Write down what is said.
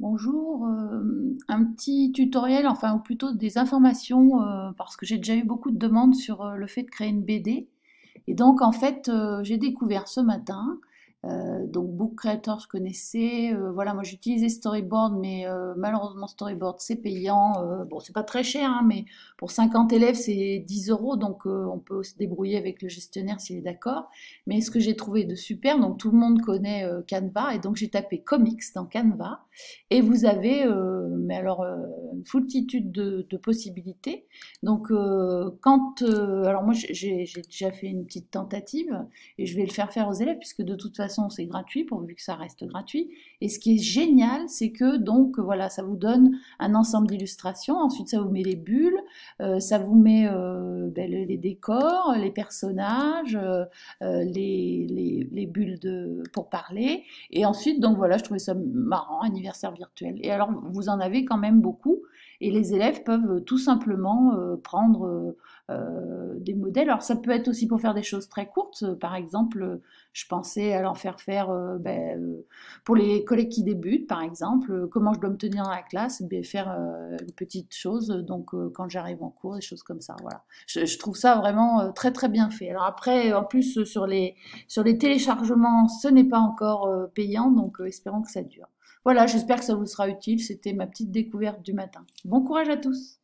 Bonjour, euh, un petit tutoriel, enfin ou plutôt des informations, euh, parce que j'ai déjà eu beaucoup de demandes sur euh, le fait de créer une BD. Et donc en fait, j'ai découvert ce matin euh, donc Book Creator, je connaissais. Euh, voilà, moi j'utilisais Storyboard, mais euh, malheureusement Storyboard c'est payant. bon, c'est pas très cher, hein, mais pour 50 élèves c'est 10 euros, donc on peut se débrouiller avec le gestionnaire s'il est d'accord. Mais ce que j'ai trouvé de super, donc tout le monde connaît Canva, et donc j'ai tapé comics dans Canva, et vous avez, mais alors une foultitude de, de possibilités. Donc quand, alors moi j'ai déjà fait une petite tentative, et je vais le faire faire aux élèves, puisque de toute façon c'est gratuit pourvu que ça reste gratuit. Et ce qui est génial, c'est que donc voilà, ça vous donne un ensemble d'illustrations. Ensuite, ça vous met les bulles, ça vous met euh, ben, les décors, les personnages, euh, les, les, bulles de, pour parler. Et ensuite, donc voilà, je trouvais ça marrant, anniversaire virtuel. Et alors, vous en avez quand même beaucoup. Et les élèves peuvent tout simplement prendre des modèles. Alors ça peut être aussi pour faire des choses très courtes. Par exemple, je pensais à leur faire faire euh, ben, euh, pour les collègues qui débutent, par exemple, euh, comment je dois me tenir dans la classe, ben, faire une petite chose, donc quand j'arrive en cours, des choses comme ça. Voilà. Je, trouve ça vraiment très très bien fait. Alors après, en plus sur les sur les téléchargements, ce n'est pas encore payant, donc espérons que ça dure. Voilà, j'espère que ça vous sera utile. C'était ma petite découverte du matin. Bon courage à tous.